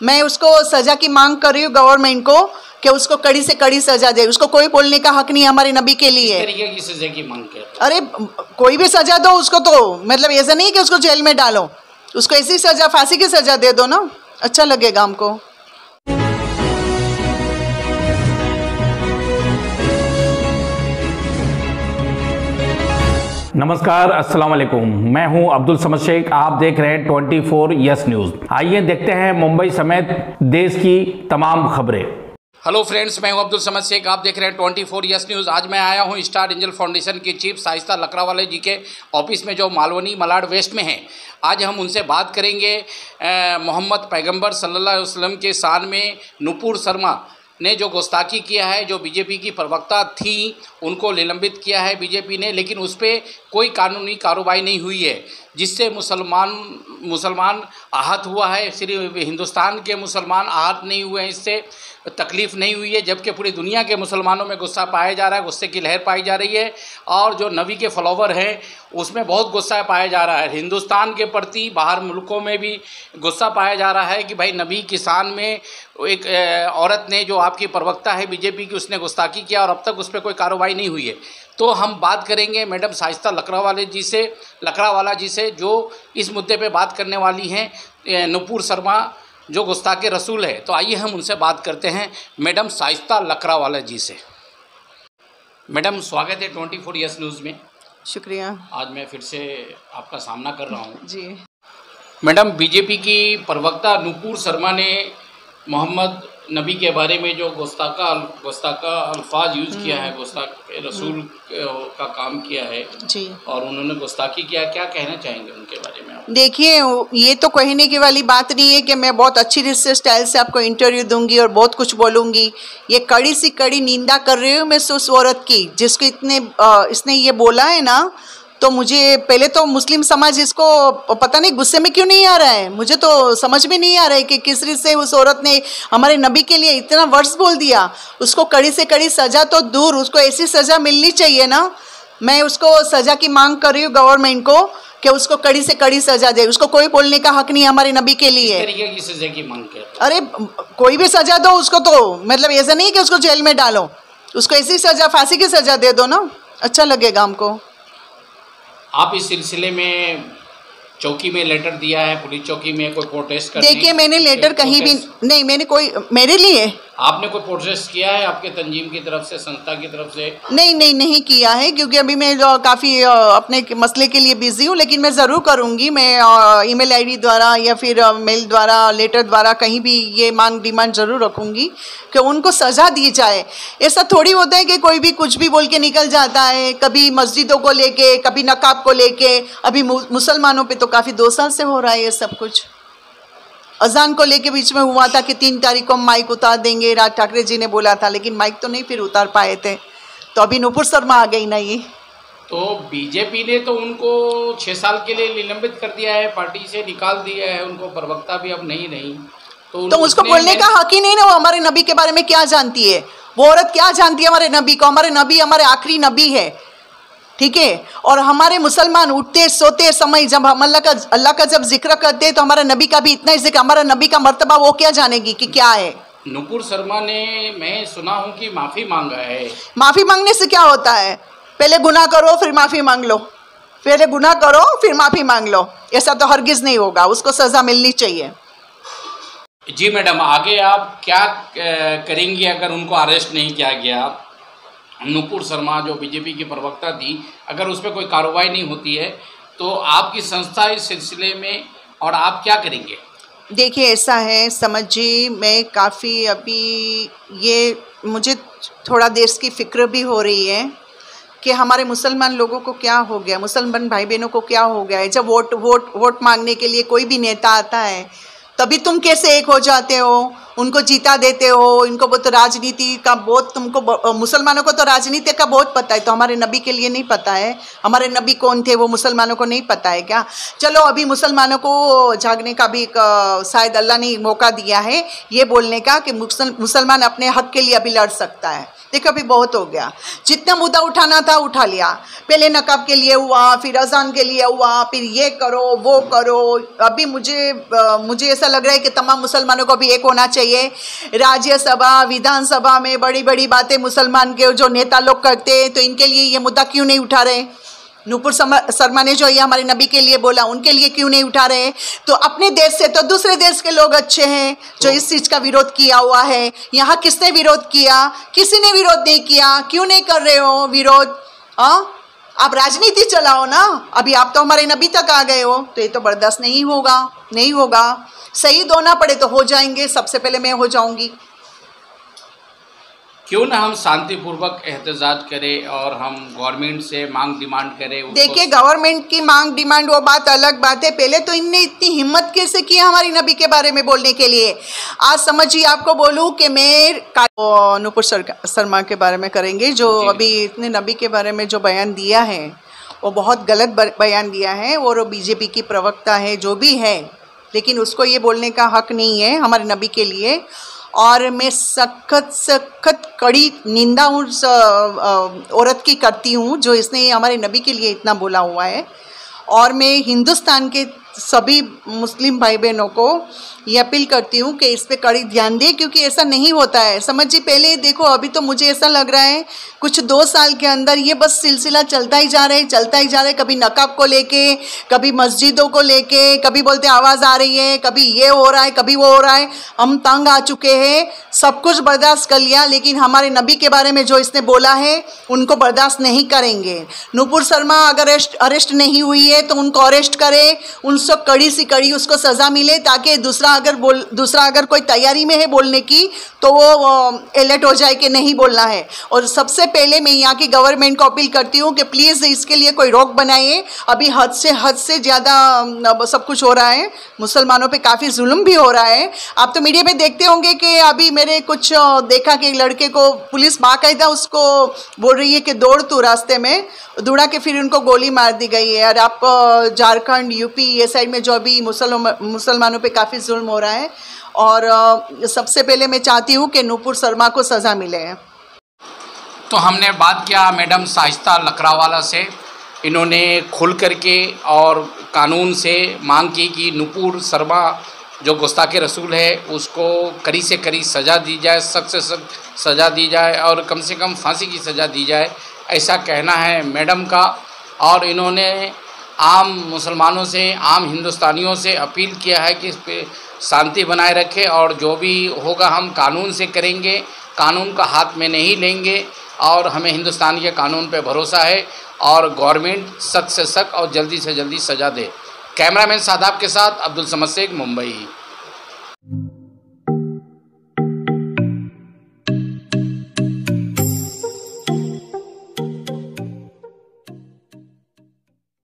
मैं उसको सजा की मांग कर रही हूँ गवर्नमेंट को कि उसको कड़ी से कड़ी सजा दे। उसको कोई बोलने का हक नहीं है हमारे नबी के लिए। तरीके की सजा की मांग कर अरे कोई भी सजा दो उसको तो। मतलब ऐसा नहीं कि उसको जेल में डालो। उसको ऐसी सजा फांसी की सजा दे दो ना। अच्छा लगेगा हमको। नमस्कार, अस्सलाम वालेकुम। मैं हूँ अब्दुल समद शेख, आप देख रहे हैं 24 फोर यस न्यूज़। आइए देखते हैं मुंबई समेत देश की तमाम खबरें। हेलो फ्रेंड्स, मैं हूँ अब्दुल समद शेख, आप देख रहे हैं 24 फोर यस न्यूज़। आज मैं आया हूँ स्टार एंजल फाउंडेशन के चीफ साइस्ता लकड़ावाले जी के ऑफ़िस में, जो मालवनी मलाड वेस्ट में हैं। आज हम उनसे बात करेंगे मोहम्मद पैगंबर सल्ला वसलम के शान में नुपुर शर्मा ने जो गुस्ताखी किया है, जो बीजेपी की प्रवक्ता थी, उनको निलंबित किया है बीजेपी ने, लेकिन उस पर कोई कानूनी कार्रवाई नहीं हुई है, जिससे मुसलमान मुसलमान आहत हुआ है, सिर्फ़ हिंदुस्तान के मुसलमान आहत नहीं हुए हैं, इससे तकलीफ़ नहीं हुई है, जबकि पूरी दुनिया के मुसलमानों में गुस्सा पाया जा रहा है, गुस्से की लहर पाई जा रही है, और जो नबी के फॉलोवर हैं, उसमें बहुत गुस्सा पाया जा रहा है। हिंदुस्तान के प्रति बाहर मुल्कों में भी गुस्सा पाया जा रहा है कि भाई नबी किसान में एक औरत ने जो आपकी प्रवक्ता है, बीजेपी की, उसने गुस्ताखी किया, और अब तक उस पर कोई कार्रवाई नहीं हुई है। तो हम बात करेंगे मैडम साहिस्ता लकड़ावाले जी से लकड़ावाला जी से जो इस मुद्दे पे बात करने वाली हैं नुपुर शर्मा जो गुस्ताख रसूल है। तो आइए हम उनसे बात करते हैं मैडम साहिस्ता लकड़ावाला जी से। मैडम स्वागत है ट्वेंटी फोर ईयर्स न्यूज़ में। शुक्रिया। आज मैं फिर से आपका सामना कर रहा हूँ। जी। मैडम बीजेपी की प्रवक्ता नुपुर शर्मा ने मोहम्मद नबी के बारे में जो गुस्ताखा गुस्ताखा अल्फाज यूज़ किया है गुस्ताख रसूल का काम किया है। जी। और उन्होंने गुस्ताखी किया क्या कहना चाहेंगे उनके बारे में देखिए ये तो कहने की वाली बात नहीं है कि मैं बहुत अच्छी से स्टाइल से आपको इंटरव्यू दूँगी और बहुत कुछ बोलूँगी। ये कड़ी सी कड़ी निंदा कर रही हूँ मैं उस औरत की जिसको इतने अ, इसने ये बोला है ना तो मुझे पहले तो मुस्लिम समाज इसको पता नहीं गुस्से में क्यों नहीं आ रहा है? मुझे तो समझ में नहीं आ रहा है कि किस रीत से उस औरत ने हमारे नबी के लिए इतना वर्ड्स बोल दिया। उसको कड़ी से कड़ी सजा तो दूर उसको ऐसी सजा मिलनी चाहिए ना। मैं उसको सजा की मांग कर रही हूँ गवर्नमेंट को कि उसको कड़ी से कड़ी सजा दे। उसको कोई बोलने का हक नहीं है हमारे नबी के लिए। तरीके की सजा की मांग कर अरे कोई भी सजा दो उसको तो। मतलब ऐसा नहीं कि उसको जेल में डालो। उसको ऐसी सजा फांसी की सजा दे दो ना। अच्छा लगेगा हमको। आप इस सिलसिले में चौकी में लेटर दिया है पुलिस चौकी में कोई प्रोटेस्ट करने देखिए मैंने लेटर कहीं भी नहीं मैंने कोई मेरे लिए? आपने कोई प्रोटेस्ट किया है आपके तंजीम की तरफ़ से संस्था की तरफ़ से? नहीं नहीं नहीं किया है क्योंकि अभी मैं काफ़ी अपने मसले के लिए बिज़ी हूँ लेकिन मैं ज़रूर करूँगी। मैं ईमेल आईडी द्वारा या फिर मेल द्वारा लेटर द्वारा कहीं भी ये मांग डिमांड ज़रूर रखूँगी कि उनको सज़ा दी जाए। ऐसा थोड़ी होता है कि कोई भी कुछ भी बोल के निकल जाता है कभी मस्जिदों को लेके कभी नकाब को लेके अभी मुसलमानों पे तो काफ़ी दो साल से हो रहा है ये सब कुछ। अजान को लेके बीच में हुआ था कि तीन तारीख को हम माइक उतार देंगे राज ठाकरे जी ने बोला था लेकिन माइक तो नहीं फिर उतार पाए थे। तो अभी नुपुर शर्मा आ गई ना ये। तो बीजेपी ने तो उनको छः साल के लिए निलंबित कर दिया है पार्टी से निकाल दिया है उनको प्रवक्ता भी अब नहीं रही तो, तो उसको बोलने का हक ही नहीं ना वो हमारे नबी के बारे में क्या जानती है? वो औरत क्या जानती है हमारे नबी को? हमारे नबी हमारे आखिरी नबी है। ठीक है? और हमारे मुसलमान उठते सोते समय जब हम अल्लाह का अल्लाह का जब ज़िक्र करते हैं तो हमारे नबी का भी इतना ही ज़िक्र हमारा नबी का मर्तबा वो क्या जानेगी कि क्या है? नुपुर शर्मा ने मैं सुना हूँ कि माफ़ी मांगा है। माफ़ी मांगने से क्या होता है? पहले गुनाह करो फिर माफ़ी मांग लो। पहले गुनाह करो फिर माफ़ी मांग लो। ऐसा तो हरगिज़ नहीं होगा उसको सज़ा मिलनी चाहिए। जी मैडम आगे आप क्या करेंगी अगर उनको अरेस्ट नहीं किया गया? नुपुर शर्मा, जो बीजेपी की प्रवक्ता थी, अगर उस पर कोई कार्रवाई नहीं होती है तो आपकी संस्था इस सिलसिले में, और आप क्या करेंगे? देखिए, ऐसा है, समझिए, मैं काफ़ी अभी, ये मुझे थोड़ा देश की फ़िक्र भी हो रही है कि हमारे मुसलमान लोगों को क्या हो गया, मुसलमान भाई बहनों को क्या हो गया है? जब वोट वोट वोट मांगने के लिए कोई भी नेता आता है तभी तुम कैसे एक हो जाते हो? उनको जीता देते हो, इनको बहुत राजनीति का बहुत तुमको मुसलमानों को तो राजनीति का बहुत पता है तो हमारे नबी के लिए नहीं पता है। हमारे नबी कौन थे वो मुसलमानों को नहीं पता है क्या? चलो, अभी मुसलमानों को जागने का भी शायद अल्लाह ने मौका दिया है ये बोलने का कि मुसलमान अपने हक के लिए अभी लड़ सकता है। देखो अभी बहुत हो गया। जितना मुद्दा उठाना था उठा लिया। पहले नकाब के लिए हुआ फिर अजान के लिए हुआ फिर ये करो वो करो। अभी मुझे आ, मुझे ऐसा लग रहा है कि तमाम मुसलमानों को भी एक होना चाहिए। राज्यसभा विधानसभा में बड़ी बड़ी बातें मुसलमान के जो नेता लोग करते हैं तो इनके लिए ये मुद्दा क्यों नहीं उठा रहे? नूपुर शर्मा ने जो ये हमारे नबी के लिए बोला, उनके लिए क्यों नहीं उठा रहे? तो अपने देश से तो दूसरे देश के लोग अच्छे हैं जो इस चीज़ का विरोध किया हुआ है। यहाँ किसने विरोध किया? किसी ने विरोध नहीं किया। क्यों नहीं कर रहे हो विरोध? आप राजनीति चलाओ ना। अभी आप तो हमारे नबी तक आ गए हो। तो ये तो बर्दाश्त नहीं होगा नहीं होगा। शहीद होना पड़े तो हो जाएँगे। सबसे पहले मैं हो जाऊँगी। क्यों ना हम शांतिपूर्वक एहतजाज करें और हम गवर्नमेंट से मांग डिमांड करें देखिए गवर्नमेंट की मांग डिमांड वो बात अलग बात है। पहले तो इनने इतनी हिम्मत कैसे की हमारी नबी के बारे में बोलने के लिए? आज समझिए आपको बोलूँ कि मैं नूपुर शर्मा के बारे में करेंगे जो अभी इतने नबी के बारे में जो बयान दिया है वो बहुत गलत बयान दिया है। और वो बीजेपी की प्रवक्ता है जो भी है लेकिन उसको ये बोलने का हक नहीं है हमारे नबी के लिए। और मैं सख्त सख्त कड़ी निंदा उस औरत की करती हूँ, जो इसने हमारे नबी के लिए इतना बोला हुआ है। और मैं हिंदुस्तान के सभी मुस्लिम भाई बहनों को ये अपील करती हूँ कि इस पे कड़ी ध्यान दें, क्योंकि ऐसा नहीं होता है। समझिए पहले देखो, अभी तो मुझे ऐसा लग रहा है, कुछ दो साल के अंदर ये बस सिलसिला चलता ही जा रहा है, चलता ही जा रहा है, कभी नकाब को लेके, कभी मस्जिदों को लेके, कभी बोलते आवाज़ आ रही है, कभी ये हो रहा है, कभी वो हो रहा है, हम तंग आ चुके हैं, सब कुछ बर्दाश्त कर लिया, लेकिन हमारे नबी के बारे में जो इसने बोला है, उनको बर्दाश्त नहीं करेंगे। नूपुर शर्मा अगर अरेस्ट नहीं हुई है तो उनको अरेस्ट करे उनसे कड़ी सी कड़ी उसको सज़ा मिले ताकि दूसरा अगर बोल, दूसरा अगर कोई तैयारी में है बोलने की तो वो अलर्ट हो जाए कि नहीं बोलना है। और सबसे पहले मैं यहाँ की गवर्नमेंट को अपील करती हूँ कि प्लीज़ इसके लिए कोई रोक बनाइए। अभी हद से हद से ज़्यादा सब कुछ हो रहा है। मुसलमानों पर काफ़ी जुल्म भी हो रहा है। आप तो मीडिया में देखते होंगे कि अभी मेरे कुछ देखा कि लड़के को पुलिस बाकायदा उसको बोल रही है कि दौड़ तू रास्ते में। दौड़ा के फिर उनको गोली मार दी गई है। और आप झारखंड, यूपी, ये साइड में जो अभी मुसलम, मुसलमानों पे काफ़ी जुल्म हो रहा है और सबसे पहले मैं चाहती हूँ कि नूपुर शर्मा को सज़ा मिले। तो हमने बात किया मैडम साहिस्ता लकड़ावाला से। इन्होंने खुल करके और कानून से मांग की कि नूपुर शर्मा जो गुस्ताखे रसूल है, उसको कड़ी से कड़ी सज़ा दी जाए, सख्त से सख्त सज़ा दी जाए और कम से कम फांसी की सज़ा दी जाए, ऐसा कहना है मैडम का। और इन्होंने आम मुसलमानों से, आम हिंदुस्तानियों से अपील किया है कि इस पर शांति बनाए रखें और जो भी होगा हम कानून से करेंगे। कानून का हाथ में नहीं लेंगे और हमें हिंदुस्तान के कानून पर भरोसा है और गवर्नमेंट सख्त से सख्त और जल्दी से जल्दी सज़ा दे। कैमरामैन सादाब के साथ अब्दुल समद शेख, मुंबई।